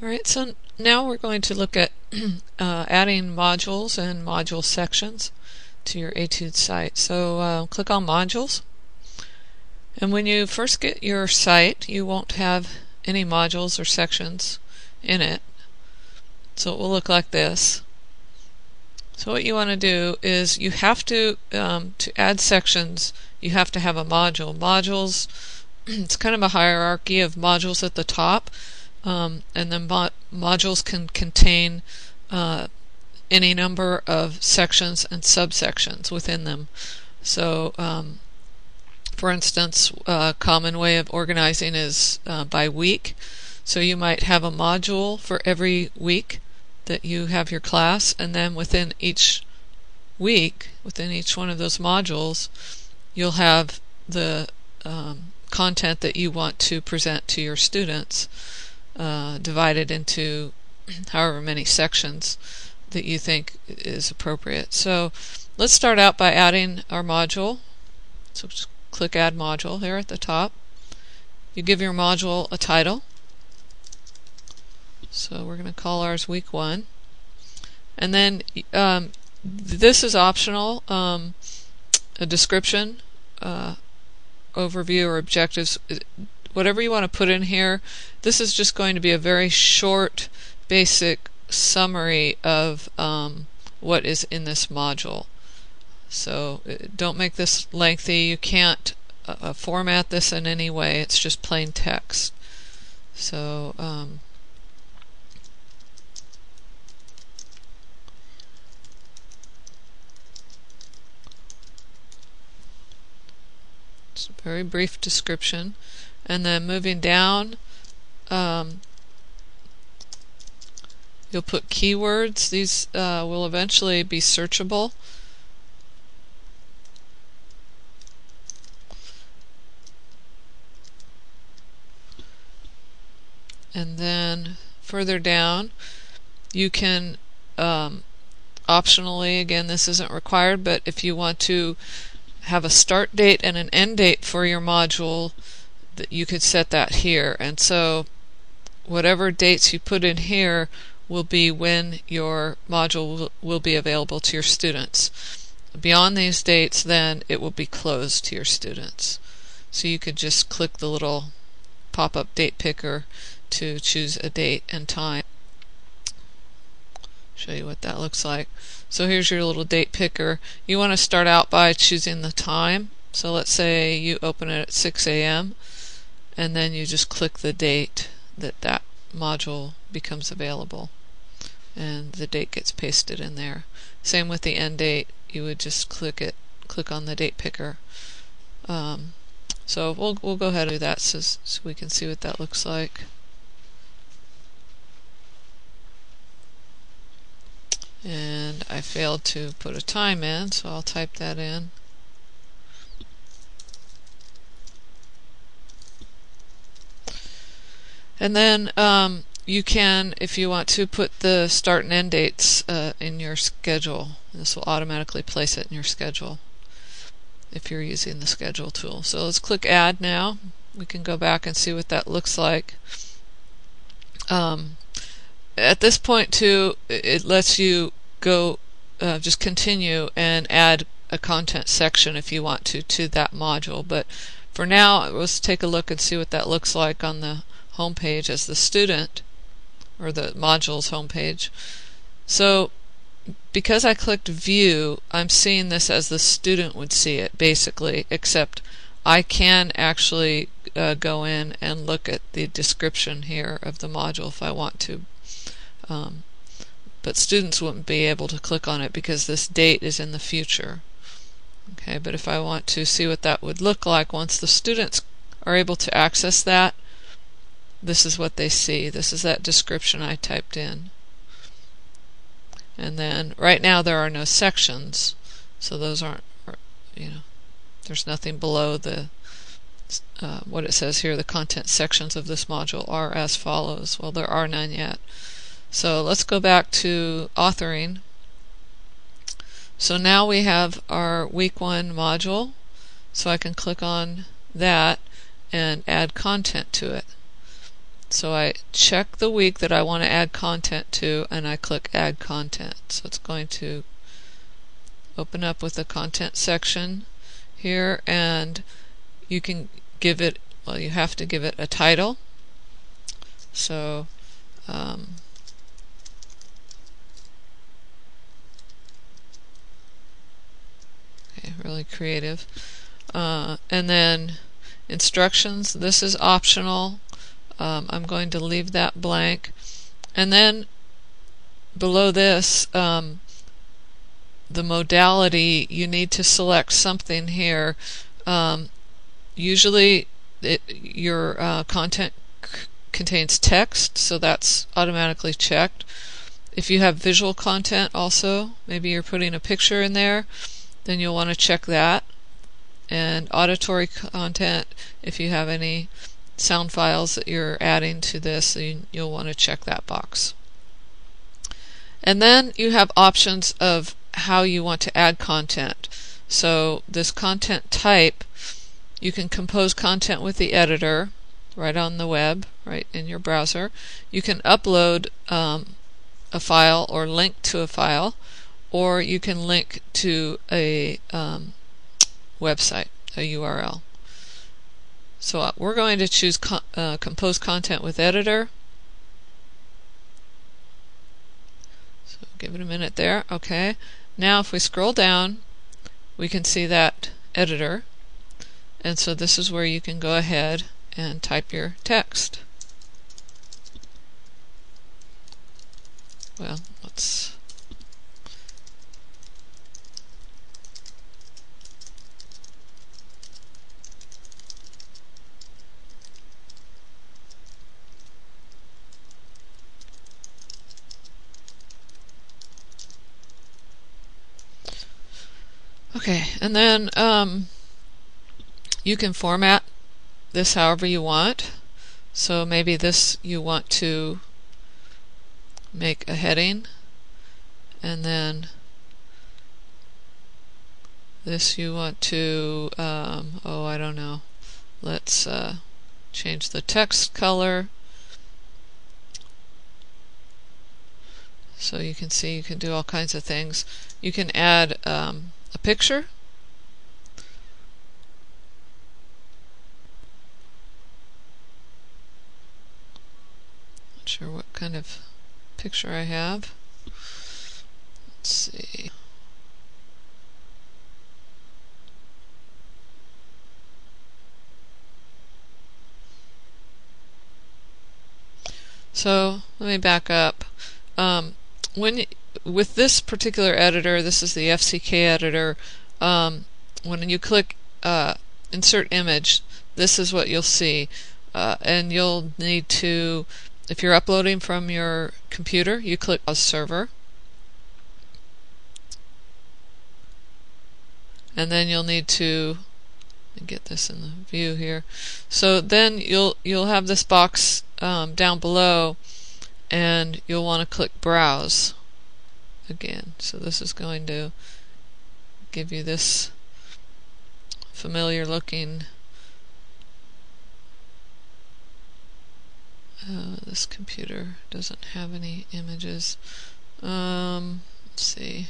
Alright, so now we're going to look at uh, adding modules and module sections to your Etude site. So uh, click on Modules. And when you first get your site, you won't have any modules or sections in it. So it will look like this. So what you want to do is you have to, um, to add sections, you have to have a module. Modules, it's kind of a hierarchy of modules at the top. Um, and then mo modules can contain uh, any number of sections and subsections within them. So, um, for instance, a common way of organizing is uh, by week. So you might have a module for every week that you have your class, and then within each week, within each one of those modules, you'll have the um, content that you want to present to your students uh, divided into however many sections that you think is appropriate. So let's start out by adding our module. So just click Add Module here at the top. You give your module a title. So we're going to call ours Week 1. And then um, this is optional. Um, a description, uh, overview, or objectives whatever you want to put in here. This is just going to be a very short, basic summary of um, what is in this module. So uh, don't make this lengthy. You can't uh, uh, format this in any way. It's just plain text. So um, it's a very brief description and then moving down um, you'll put keywords. These uh, will eventually be searchable. And then further down you can um, optionally again this isn't required but if you want to have a start date and an end date for your module you could set that here. And so whatever dates you put in here will be when your module will be available to your students. Beyond these dates, then it will be closed to your students. So you could just click the little pop up date picker to choose a date and time. Show you what that looks like. So here's your little date picker. You want to start out by choosing the time. So let's say you open it at 6 a.m and then you just click the date that that module becomes available and the date gets pasted in there. Same with the end date, you would just click it, click on the date picker. Um, so we'll we'll go ahead and do that so, so we can see what that looks like. And I failed to put a time in, so I'll type that in. And then um, you can, if you want to, put the start and end dates uh, in your schedule. This will automatically place it in your schedule if you're using the schedule tool. So let's click add now. We can go back and see what that looks like. Um, at this point too, it lets you go uh, just continue and add a content section if you want to to that module. But for now, let's take a look and see what that looks like on the homepage as the student or the module's homepage. So because I clicked view, I'm seeing this as the student would see it basically, except I can actually uh, go in and look at the description here of the module if I want to. Um, but students wouldn't be able to click on it because this date is in the future. Okay, but if I want to see what that would look like once the students are able to access that, this is what they see. This is that description I typed in. And then right now there are no sections, so those aren't, you know, there's nothing below the uh, what it says here. The content sections of this module are as follows. Well, there are none yet. So let's go back to authoring. So now we have our week one module. So I can click on that and add content to it. So I check the week that I want to add content to and I click add content. So it's going to open up with the content section here and you can give it, well you have to give it a title. So um, okay, really creative. Uh, and then instructions, this is optional. Um, I'm going to leave that blank. And then below this, um, the modality, you need to select something here. Um, usually, it, your uh, content contains text, so that's automatically checked. If you have visual content also, maybe you're putting a picture in there, then you'll want to check that. And auditory content, if you have any sound files that you're adding to this, you'll want to check that box. And then you have options of how you want to add content. So this content type, you can compose content with the editor right on the web, right in your browser. You can upload um, a file or link to a file, or you can link to a um, website, a URL. So uh, we're going to choose co uh, compose content with editor. So give it a minute there. Okay. Now if we scroll down, we can see that editor. And so this is where you can go ahead and type your text. Well, let's Okay, and then um, you can format this however you want. So maybe this you want to make a heading and then this you want to um, oh I don't know. Let's uh, change the text color. So you can see you can do all kinds of things. You can add um, a picture. Not sure what kind of picture I have. Let's see. So let me back up. Um, when with this particular editor, this is the FCK editor, um, when you click uh, insert image, this is what you'll see. Uh, and you'll need to, if you're uploading from your computer, you click Browse Server. And then you'll need to get this in the view here. So then you'll you'll have this box um, down below, and you'll want to click Browse again. So this is going to give you this familiar looking uh, this computer doesn't have any images. Um, let's see.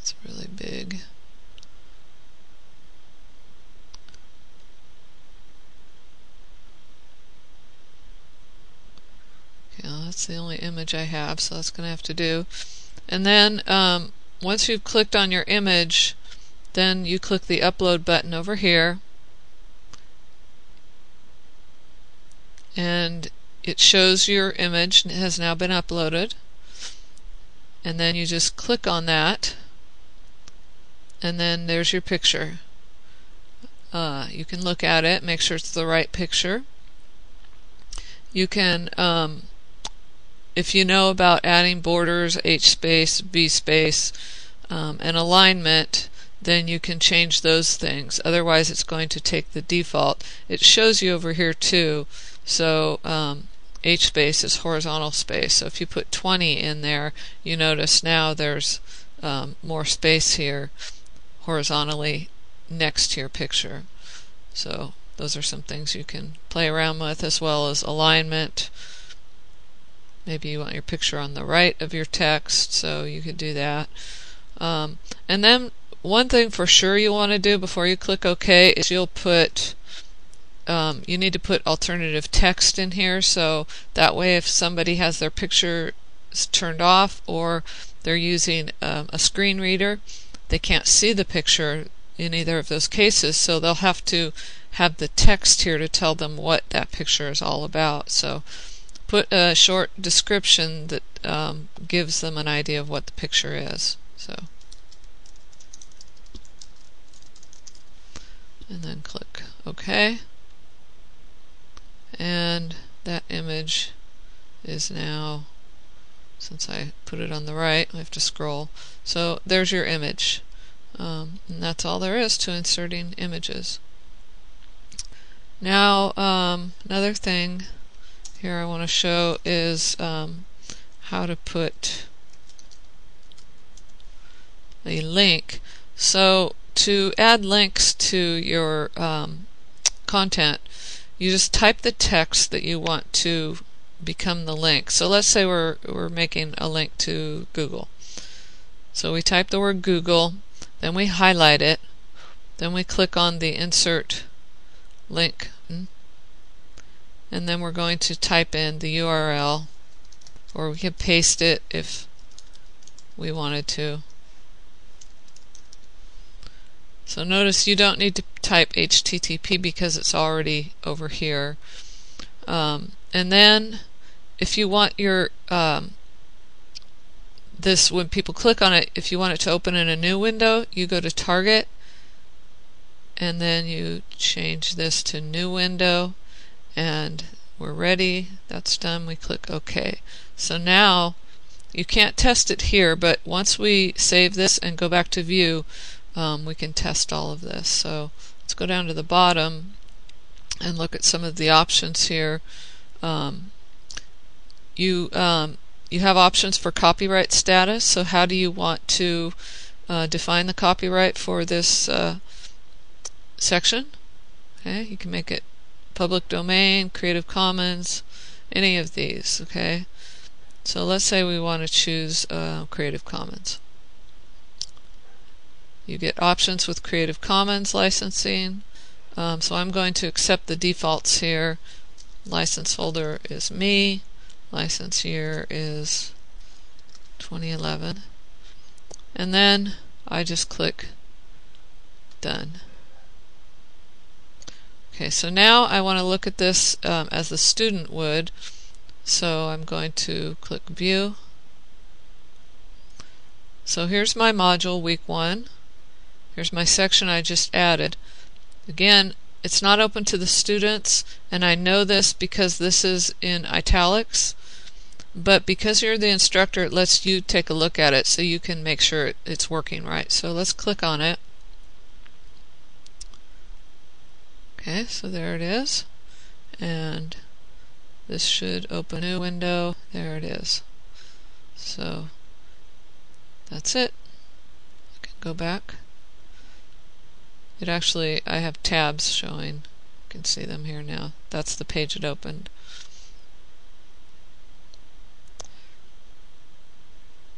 It's really big that's the only image I have, so that's going to have to do. And then um, once you've clicked on your image, then you click the upload button over here. And it shows your image it has now been uploaded. And then you just click on that. And then there's your picture. Uh, you can look at it, make sure it's the right picture. You can um, if you know about adding borders, H space, V space, um, and alignment, then you can change those things. Otherwise, it's going to take the default. It shows you over here too. So um, H space is horizontal space. So if you put 20 in there, you notice now there's um, more space here horizontally next to your picture. So those are some things you can play around with as well as alignment. Maybe you want your picture on the right of your text, so you could do that. Um, and then one thing for sure you want to do before you click OK is you'll put um, you need to put alternative text in here. So that way if somebody has their picture turned off or they're using um, a screen reader they can't see the picture in either of those cases. So they'll have to have the text here to tell them what that picture is all about. So put a short description that um, gives them an idea of what the picture is so. And then click OK. And that image is now since I put it on the right I have to scroll. So there's your image. Um, and that's all there is to inserting images. Now um, another thing here I want to show is um, how to put a link so to add links to your um, content you just type the text that you want to become the link. So let's say we're we're making a link to Google. So we type the word Google, then we highlight it, then we click on the insert link and then we're going to type in the URL or we can paste it if we wanted to. So notice you don't need to type HTTP because it's already over here. Um, and then if you want your um, this when people click on it, if you want it to open in a new window, you go to Target and then you change this to new window and we're ready. That's done. We click OK. So now you can't test it here, but once we save this and go back to view, um, we can test all of this. So let's go down to the bottom and look at some of the options here. Um, you um, you have options for copyright status. So how do you want to uh, define the copyright for this uh, section? Okay, you can make it public domain, Creative Commons, any of these. Okay, so let's say we want to choose uh, Creative Commons. You get options with Creative Commons licensing. Um, so I'm going to accept the defaults here. License holder is me. License year is 2011. And then I just click Done. Okay, so now I want to look at this um, as the student would. So I'm going to click View. So here's my module, week one. Here's my section I just added. Again, it's not open to the students, and I know this because this is in italics, but because you're the instructor, it lets you take a look at it so you can make sure it's working right. So let's click on it. Okay, so there it is. And this should open a new window. There it is. So that's it. I can go back. It actually, I have tabs showing. You can see them here now. That's the page it opened.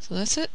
So that's it.